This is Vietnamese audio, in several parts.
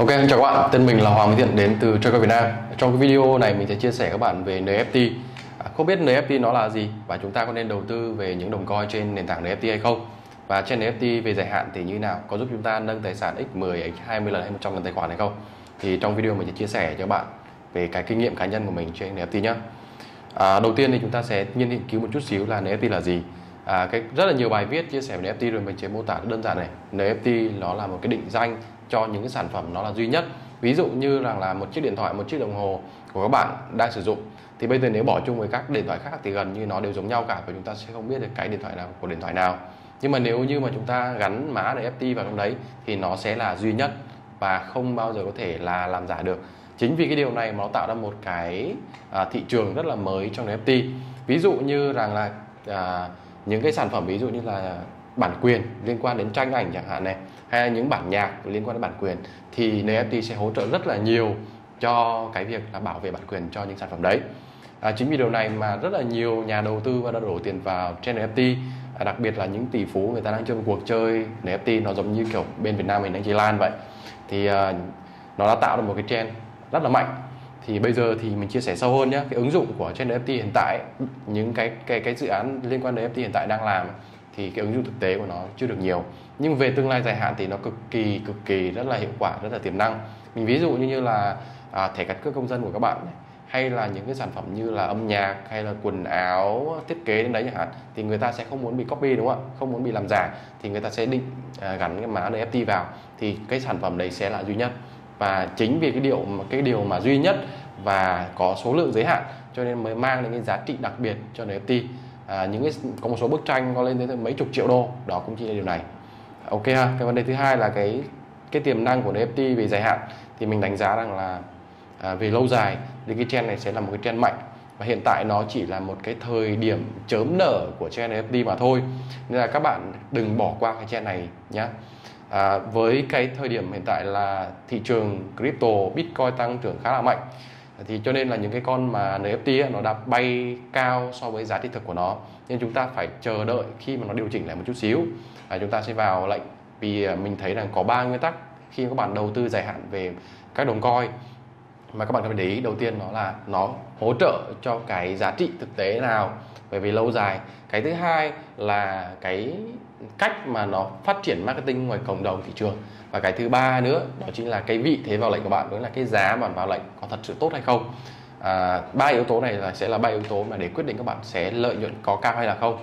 Ok, chào các bạn, tên mình là Hoàng Minh Thiện đến từ Chơi Việt Nam. Trong cái video này mình sẽ chia sẻ các bạn về NFT à, Không biết NFT nó là gì và chúng ta có nên đầu tư về những đồng coin trên nền tảng NFT hay không? Và trên NFT về dài hạn thì như thế nào, có giúp chúng ta nâng tài sản x10, x20 lần hay 100 lần tài khoản hay không? Thì trong video mình sẽ chia sẻ cho các bạn về cái kinh nghiệm cá nhân của mình trên NFT nhé à, Đầu tiên thì chúng ta sẽ nghiên cứu một chút xíu là NFT là gì. À, cái rất là nhiều bài viết chia sẻ về NFT rồi mình sẽ mô tả đơn giản này. NFT nó là một cái định danh cho những cái sản phẩm nó là duy nhất. Ví dụ như rằng là một chiếc điện thoại một chiếc đồng hồ của các bạn đang sử dụng thì bây giờ nếu bỏ chung với các điện thoại khác thì gần như nó đều giống nhau cả và chúng ta sẽ không biết được cái điện thoại nào của điện thoại nào. Nhưng mà nếu như mà chúng ta gắn mã NFT vào trong đấy thì nó sẽ là duy nhất và không bao giờ có thể là làm giả được. Chính vì cái điều này mà nó tạo ra một cái à, thị trường rất là mới trong NFT ví dụ như rằng là à, những cái sản phẩm ví dụ như là bản quyền liên quan đến tranh ảnh chẳng hạn này hay là những bản nhạc liên quan đến bản quyền thì NFT sẽ hỗ trợ rất là nhiều cho cái việc là bảo vệ bản quyền cho những sản phẩm đấy. À, chính vì điều này mà rất là nhiều nhà đầu tư và đã đổ tiền vào trên NFT à, đặc biệt là những tỷ phú người ta đang chơi một cuộc chơi NFT nó giống như kiểu bên Việt Nam mình đang chơi lan vậy. Thì à, nó đã tạo được một cái trend rất là mạnh. Thì bây giờ thì mình chia sẻ sâu hơn nhé cái ứng dụng của trên NFT hiện tại những cái cái cái dự án liên quan đến NFT hiện tại đang làm thì cái ứng dụng thực tế của nó chưa được nhiều. Nhưng về tương lai dài hạn thì nó cực kỳ cực kỳ rất là hiệu quả rất là tiềm năng. Mình ví dụ như như là à, thẻ căn cước công dân của các bạn này, hay là những cái sản phẩm như là âm nhạc hay là quần áo thiết kế đến đấy chẳng hạn thì người ta sẽ không muốn bị copy đúng không ạ? Không muốn bị làm giả thì người ta sẽ định à, gắn cái mã NFT vào thì cái sản phẩm đấy sẽ là duy nhất. Và chính vì cái điều mà cái điều mà duy nhất và có số lượng giới hạn cho nên mới mang đến cái giá trị đặc biệt cho NFT à, những cái có một số bức tranh có lên tới mấy chục triệu đô đó cũng chỉ là điều này. Ok ha cái vấn đề thứ hai là cái cái tiềm năng của NFT về dài hạn thì mình đánh giá rằng là à, về lâu dài thì cái trend này sẽ là một cái trend mạnh. Và hiện tại nó chỉ là một cái thời điểm chớm nở của trend NFT mà thôi. Nên là các bạn đừng bỏ qua cái trend này nhé à, với cái thời điểm hiện tại là thị trường crypto bitcoin tăng trưởng khá là mạnh thì cho nên là những cái con mà NFT ấy, nó đã bay cao so với giá thị thực của nó. Nên chúng ta phải chờ đợi khi mà nó điều chỉnh lại một chút xíu. À, chúng ta sẽ vào lệnh. Vì à, mình thấy rằng có ba nguyên tắc khi các bạn đầu tư dài hạn về các đồng coin mà các bạn cần phải để ý đầu tiên nó là nó hỗ trợ cho cái giá trị thực tế nào. Bởi vì lâu dài cái thứ hai là cái cách mà nó phát triển marketing ngoài cộng đồng thị trường. Và cái thứ ba nữa đó chính là cái vị thế vào lệnh của bạn đó là cái giá bạn vào lệnh có thật sự tốt hay không. À, ba yếu tố này là sẽ là ba yếu tố mà để quyết định các bạn sẽ lợi nhuận có cao hay là không.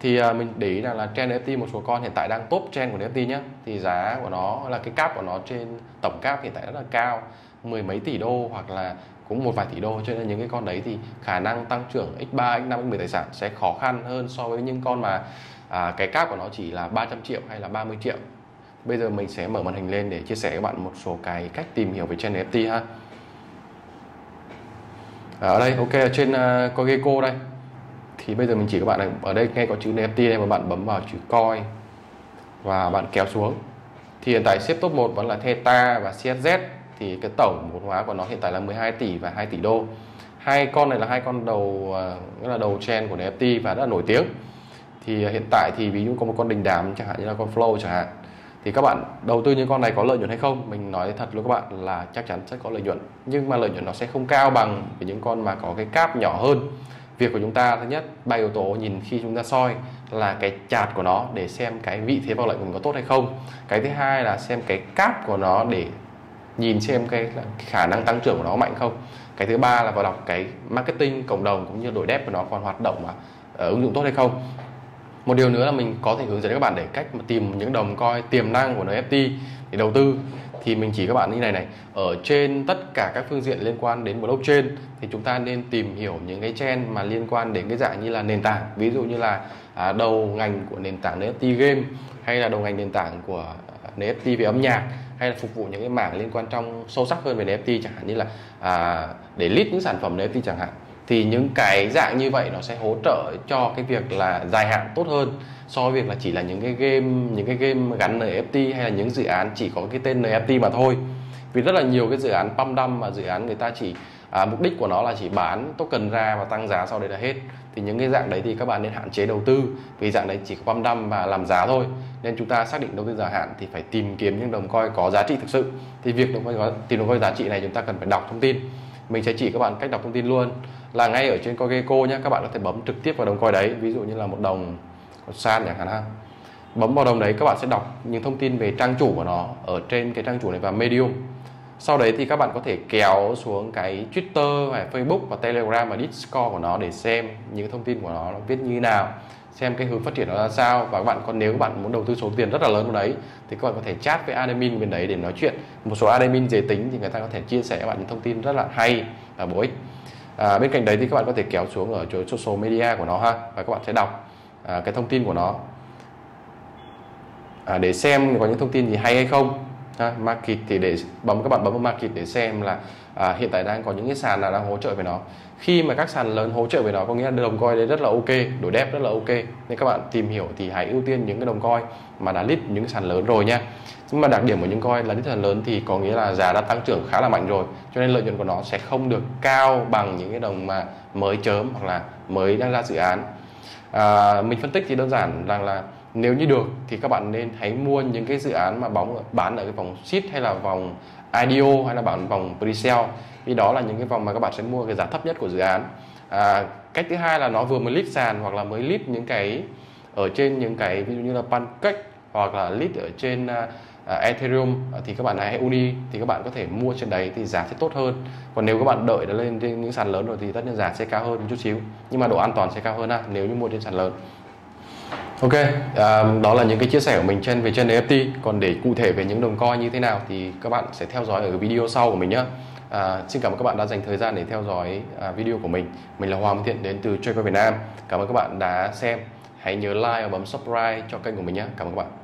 Thì à, mình để ý rằng là trend NFT một số con hiện tại đang top trend của NFT nhé thì giá của nó là cái cap của nó trên tổng cap hiện tại rất là cao mười mấy tỷ đô hoặc là cũng một vài tỷ đô. Cho nên những cái con đấy thì khả năng tăng trưởng x3 x5 x10 tài sản sẽ khó khăn hơn so với những con mà à, cái cap của nó chỉ là 300 triệu hay là 30 triệu. Bây giờ mình sẽ mở màn hình lên để chia sẻ các bạn một số cái cách tìm hiểu về trên NFT ha. À, ở đây ok trên uh, Cogeco đây. Thì bây giờ mình chỉ các bạn này ở đây ngay có chữ NFT này mà bạn bấm vào chữ coin và bạn kéo xuống. Thì hiện tại xếp top 1 vẫn là Theta và CSZ thì cái tổng vốn hóa của nó hiện tại là 12 tỷ và 2 tỷ đô. Hai con này là hai con đầu à, nghĩa là đầu trend của NFT và rất là nổi tiếng. Thì à, hiện tại thì ví dụ có một con đình đám chẳng hạn như là con flow chẳng hạn, thì các bạn đầu tư những con này có lợi nhuận hay không? Mình nói thật luôn các bạn là chắc chắn sẽ có lợi nhuận, nhưng mà lợi nhuận nó sẽ không cao bằng với những con mà có cái cap nhỏ hơn. Việc của chúng ta, thứ nhất, ba yếu tố nhìn khi chúng ta soi là cái chạt của nó để xem cái vị thế vào lợi của mình có tốt hay không. Cái thứ hai là xem cái cap của nó để nhìn xem cái, khả năng tăng trưởng của nó mạnh không. Cái thứ ba là vào đọc cái marketing cộng đồng cũng như đội dev của nó còn hoạt động mà ờ, ứng dụng tốt hay không. Một điều nữa là mình có thể hướng dẫn các bạn để cách mà tìm những đồng coi tiềm năng của NFT để đầu tư. Thì mình chỉ các bạn như này này ở trên tất cả các phương diện liên quan đến blockchain thì chúng ta nên tìm hiểu những cái trend mà liên quan đến cái dạng như là nền tảng. Ví dụ như là à, đầu ngành của nền tảng NFT game hay là đầu ngành nền tảng của NFT về âm nhạc hay là phục vụ những cái mảng liên quan trong sâu sắc hơn về NFT chẳng hạn như là à, để list những sản phẩm NFT chẳng hạn thì những cái dạng như vậy nó sẽ hỗ trợ cho cái việc là dài hạn tốt hơn so với việc là chỉ là những cái game những cái game gắn NFT hay là những dự án chỉ có cái tên NFT mà thôi. Vì rất là nhiều cái dự án pump dump mà dự án người ta chỉ à, mục đích của nó là chỉ bán token ra và tăng giá sau đấy là hết. Thì những cái dạng đấy thì các bạn nên hạn chế đầu tư vì dạng đấy chỉ có băm đâm và làm giá thôi. Nên chúng ta xác định đầu tư dài hạn thì phải tìm kiếm những đồng coin có giá trị thực sự. Thì việc đồng coin có tìm đồng coin giá trị này chúng ta cần phải đọc thông tin. Mình sẽ chỉ các bạn cách đọc thông tin luôn. Là ngay ở trên CoinGecko nhé các bạn có thể bấm trực tiếp vào đồng coin đấy. Ví dụ như là một đồng san chẳng hạn ha. Bấm vào đồng đấy các bạn sẽ đọc những thông tin về trang chủ của nó ở trên cái trang chủ này và Medium sau đấy thì các bạn có thể kéo xuống cái Twitter hay Facebook và Telegram và Discord của nó để xem những thông tin của nó, nó viết như thế nào xem cái hướng phát triển nó ra sao. Và các bạn còn nếu các bạn muốn đầu tư số tiền rất là lớn vào đấy thì các bạn có thể chat với admin bên đấy để nói chuyện. Một số admin dễ tính thì người ta có thể chia sẻ các bạn những thông tin rất là hay và bổ ích. À, bên cạnh đấy thì các bạn có thể kéo xuống ở chỗ social media của nó ha và các bạn sẽ đọc à, cái thông tin của nó. À, để xem có những thông tin gì hay hay không ha, market thì để bấm các bạn bấm vào market để xem là à, hiện tại đang có những cái sàn nào đang hỗ trợ về nó. Khi mà các sàn lớn hỗ trợ về nó có nghĩa là đồng coin đấy rất là ok đổi đẹp rất là ok. Nên các bạn tìm hiểu thì hãy ưu tiên những cái đồng coin mà đã list những cái sàn lớn rồi nha. Nhưng mà đặc điểm của những coin là list sàn lớn thì có nghĩa là giá đã tăng trưởng khá là mạnh rồi cho nên lợi nhuận của nó sẽ không được cao bằng những cái đồng mà mới chớm hoặc là mới đang ra dự án. À, mình phân tích thì đơn giản rằng là nếu như được thì các bạn nên hãy mua những cái dự án mà bóng bán ở cái vòng seed hay là vòng IDO hay là bán vòng pre-sale. Vì đó là những cái vòng mà các bạn sẽ mua cái giá thấp nhất của dự án. À, cách thứ hai là nó vừa mới list sàn hoặc là mới list những cái ở trên những cái ví dụ như là pancake hoặc là list ở trên uh, Ethereum à, thì các bạn hãy Uni thì các bạn có thể mua trên đấy thì giá sẽ tốt hơn. Còn nếu các bạn đợi nó lên trên những sàn lớn rồi thì tất nhiên giá sẽ cao hơn một chút xíu nhưng mà độ an toàn sẽ cao hơn ha nếu như mua trên sàn lớn. Ok, à, đó là những cái chia sẻ của mình trên về trên NFT. Còn để cụ thể về những đồng coin như thế nào thì các bạn sẽ theo dõi ở video sau của mình nhé. À, xin cảm ơn các bạn đã dành thời gian để theo dõi à, video của mình. Mình là Hoàng Minh Thiện đến từ Trader Việt Nam. Cảm ơn các bạn đã xem. Hãy nhớ like và bấm subscribe cho kênh của mình nhé. Cảm ơn các bạn.